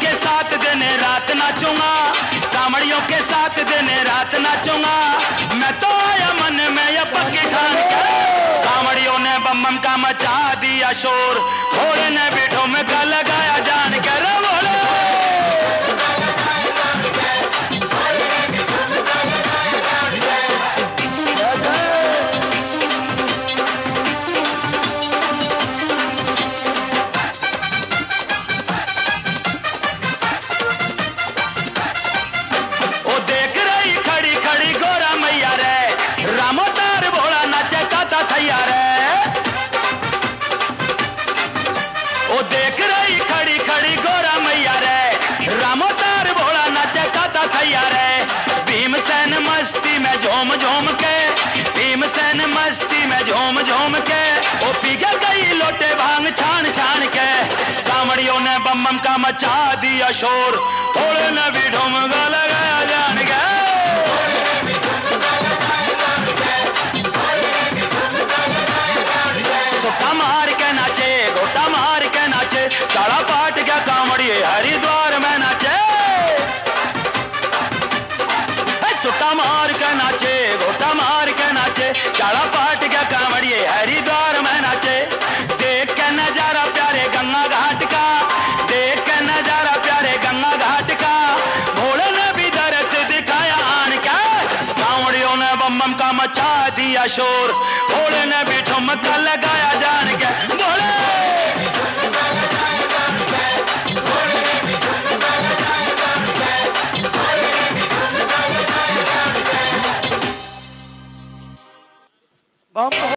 के साथ दिन रात नाचूँगा। कामड़ियों के साथ दिन रात नाचूँगा। मैं तो आया मन में ये पक्की ठान कामड़ियों ने बम का मचा दिया शोर। घोड़े ने बीठों में का लगाया जान के। देख रही खड़ी खड़ी गोरा मैया रे। रामो भोला नाचे काता थैया रे। भीमसेन मस्ती में झूम झूम के, भीमसेन मस्ती में झूम झूम के। ओ पी गई लोटे भाँग छान छान के। कामड़ियों ने बम का मचा दिया शोर, थोड़े ने भी ढूँगा सुट्टा मार के नाचे, गोटा मार के नाचे चाड़ा पाट गया कामड़िए हरिद्वार में नाचे। देख के नज़ारा प्यारे गंगा घाट का, देख के नज़ारा प्यारे गंगा घाट का। भोले ने भी दरस दिखाया आन का, कांवड़ियों ने बम का मचा दिया शोर। भोले ने भी ठुमका लगाया जान के I'm